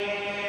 you.